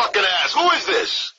fucking ass. Who is this?